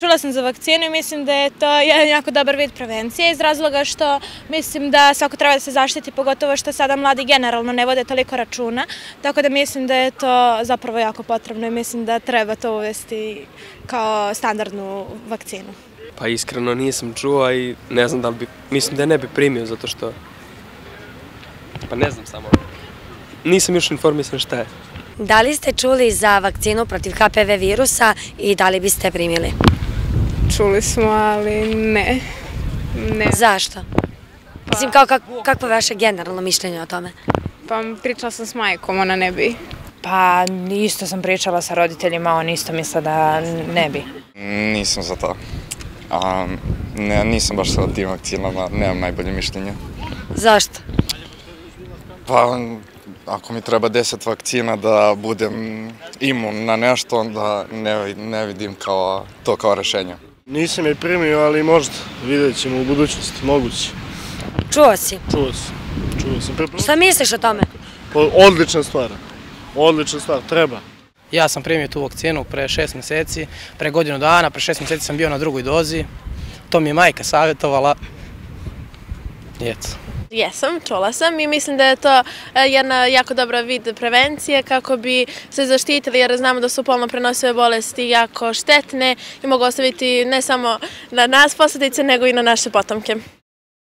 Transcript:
Čula sam za vakcinu i mislim da je to jedan jako dobar vid prevencije iz razloga što mislim da svako treba da se zaštiti, pogotovo što sada mladi generalno ne vode toliko računa, tako da mislim da je to zapravo jako potrebno i mislim da treba to uvesti kao standardnu vakcinu. Pa iskreno nisam čuo i ne znam da li bi, mislim da je ne bi primio zato što, pa ne znam samo, nisam još informisan šta je. Da li ste čuli za vakcinu protiv HPV virusa i da li biste primili? Čuli smo, ali ne. Ne. Zašto? Mislim, kao kak, kakvo je vaše generalno mišljenje o tome? Pa pričala sam s majkom, ona ne bi. Pa isto sam pričala sa roditeljima, on isto misle da ne bi. Nisam za to. A, ne, nisam baš sa tim vakcinama, nemam najbolje mišljenje. Zašto? Pa, ako mi treba 10 vakcina da budem imun na nešto, onda ne, ne vidim kao, to kao rešenje. Nisam je primio, ali možda vidjet ćemo u budućnosti, moguće. Čuo si? Čuo sam, čuo sam. Šta misliš o tome? Odlična stvar, odlična stvar, treba. Ja sam primio tu vakcinu pre šest meseci, pre godinu dana, pre šest meseci sam bio na drugoj dozi. To mi je majka savjetovala. I eto. Jesam, čula sam i mislim da je to jedna jako dobra vid prevencije kako bi se zaštitili jer znamo da su polno prenosive bolesti jako štetne i mogu ostaviti ne samo na nas posledice nego i na naše potomke.